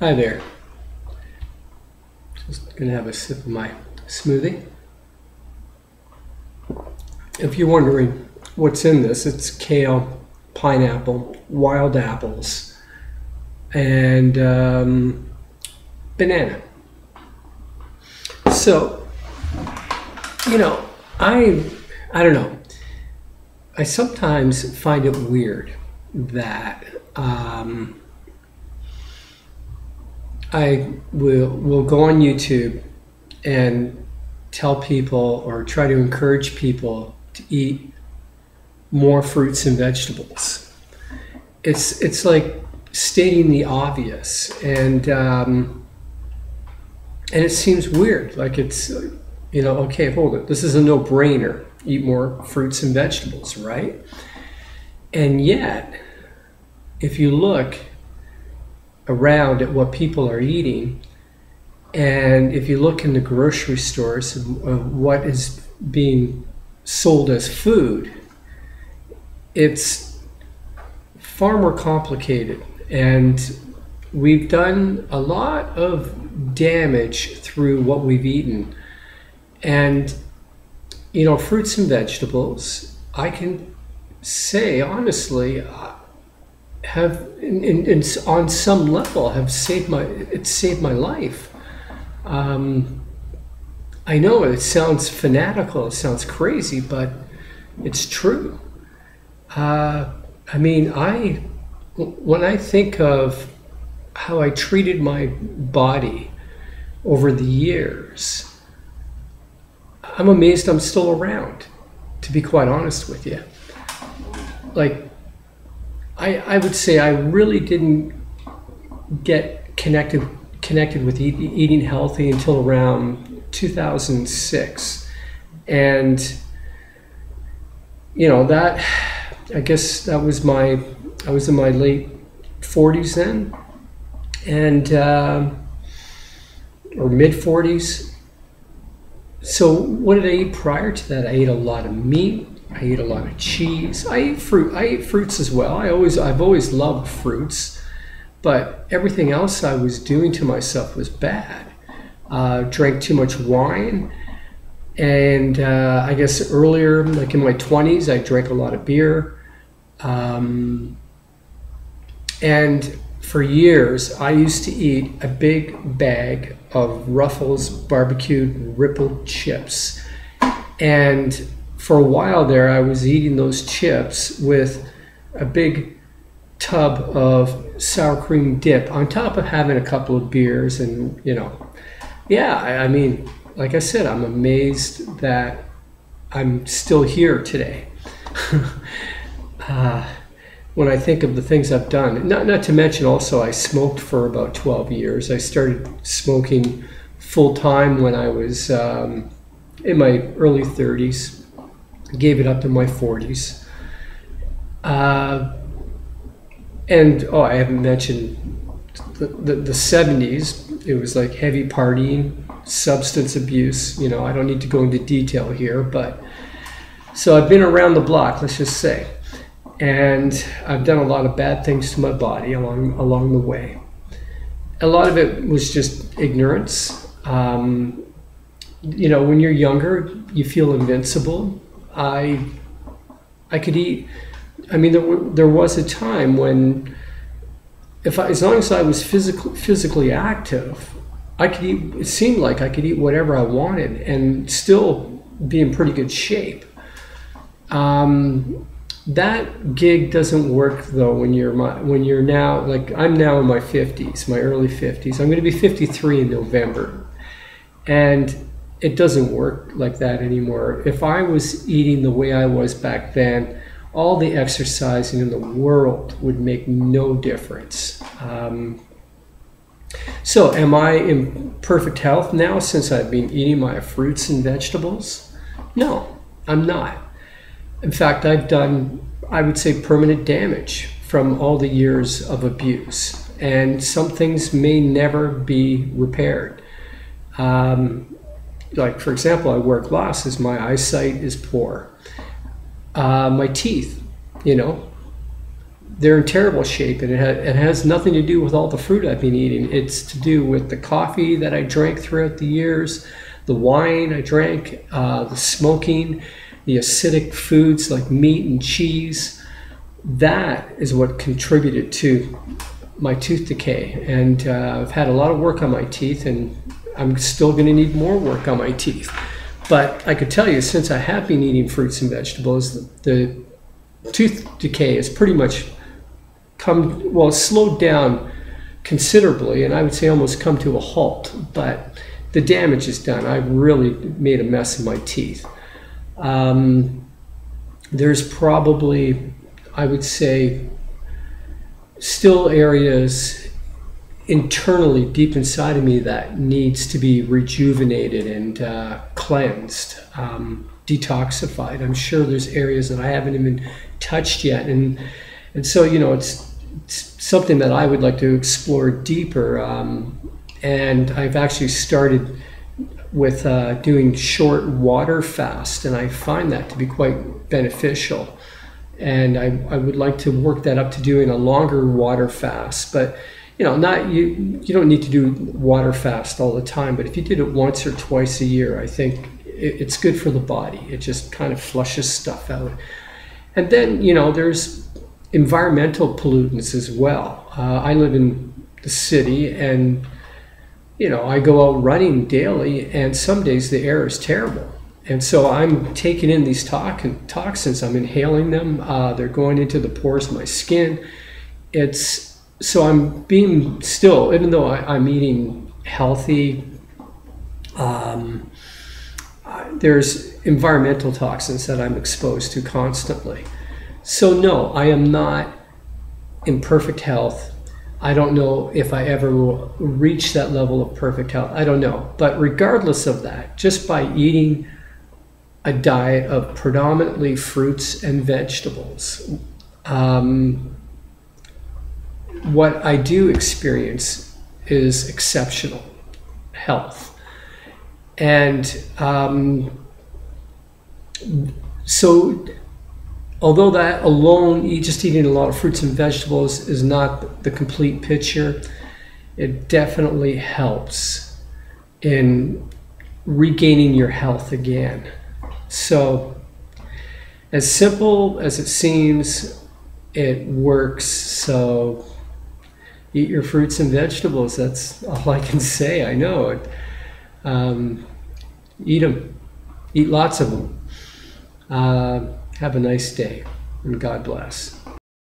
Hi there. Just gonna have a sip of my smoothie. If you're wondering what's in this, it's kale, pineapple, wild apples, and um, banana. So, you know, I I don't know. I sometimes find it weird that um, I will will go on YouTube and tell people or try to encourage people to eat more fruits and vegetables. It's it's like stating the obvious, and um, and it seems weird. Like it's you know okay, hold it. This is a no brainer. Eat more fruits and vegetables, right? And yet, if you look around at what people are eating, and if you look in the grocery stores of what is being sold as food, it's far more complicated. And we've done a lot of damage through what we've eaten. And, you know, fruits and vegetables, I can say honestly, have in, in, in, on some level have saved my it saved my life. Um, I know it sounds fanatical, it sounds crazy, but it's true. Uh, I mean, I when I think of how I treated my body over the years, I'm amazed I'm still around. To be quite honest with you, like I, I would say I really didn't get connected connected with eat, eating healthy until around 2006, and you know that I guess that was my I was in my late 40s then, and uh, or mid 40s. So what did I eat prior to that? I ate a lot of meat. I eat a lot of cheese. I eat fruit. I eat fruits as well. I always, I've always loved fruits, but everything else I was doing to myself was bad. Uh, drank too much wine, and uh, I guess earlier, like in my twenties, I drank a lot of beer. Um, and for years, I used to eat a big bag of Ruffles barbecued rippled chips, and for a while there, I was eating those chips with a big tub of sour cream dip on top of having a couple of beers. And, you know, yeah, I, I mean, like I said, I'm amazed that I'm still here today. uh, when I think of the things I've done, not, not to mention also, I smoked for about 12 years. I started smoking full time when I was um, in my early 30s gave it up in my 40s. Uh, and oh, I haven't mentioned the, the, the 70s. It was like heavy partying, substance abuse. You know, I don't need to go into detail here, but so I've been around the block, let's just say. And I've done a lot of bad things to my body along along the way. A lot of it was just ignorance. Um, you know, when you're younger, you feel invincible I I could eat. I mean, there, there was a time when, if I, as long as I was physically physically active, I could eat. It seemed like I could eat whatever I wanted and still be in pretty good shape. Um, that gig doesn't work though when you're my, when you're now like I'm now in my 50s, my early 50s. I'm going to be 53 in November, and it doesn't work like that anymore. If I was eating the way I was back then, all the exercising in the world would make no difference. Um, so, am I in perfect health now since I've been eating my fruits and vegetables? No, I'm not. In fact, I've done, I would say, permanent damage from all the years of abuse, and some things may never be repaired. Um, like for example, I wear glasses. My eyesight is poor. Uh, my teeth, you know, they're in terrible shape, and it, ha- it has nothing to do with all the fruit I've been eating. It's to do with the coffee that I drank throughout the years, the wine I drank, uh, the smoking, the acidic foods like meat and cheese. That is what contributed to my tooth decay. And uh, I've had a lot of work on my teeth, and I'm still going to need more work on my teeth. But I could tell you, since I have been eating fruits and vegetables, the, the tooth decay has pretty much come, well, slowed down considerably, and I would say almost come to a halt. But the damage is done. I've really made a mess of my teeth. Um, there's probably, I would say, still areas internally deep inside of me that needs to be rejuvenated and uh, cleansed, um, detoxified. I'm sure there's areas that I haven't even touched yet, and and so you know it's, it's something that I would like to explore deeper. Um, and I've actually started with uh, doing short water fast, and I find that to be quite beneficial. And I, I would like to work that up to doing a longer water fast, but you know, not you. You don't need to do water fast all the time, but if you did it once or twice a year, I think it, it's good for the body. It just kind of flushes stuff out. And then you know, there's environmental pollutants as well. Uh, I live in the city, and you know, I go out running daily, and some days the air is terrible. And so I'm taking in these toxins, I'm inhaling them, uh, they're going into the pores of my skin. It's so I'm being still, even though I, am eating healthy, um, there's environmental toxins that I'm exposed to constantly. So, no, I am not in perfect health. I don't know if I ever will reach that level of perfect health. I don't know. But regardless of that, just by eating a diet of predominantly fruits and vegetables, um, what I do experience is exceptional health. And um, so, although that alone, just eating a lot of fruits and vegetables is not the complete picture, it definitely helps in regaining your health again. So, as simple as it seems, it works. So, eat your fruits and vegetables. That's all I can say. I know. Um, eat them. Eat lots of them. Uh, have a nice day, and God bless.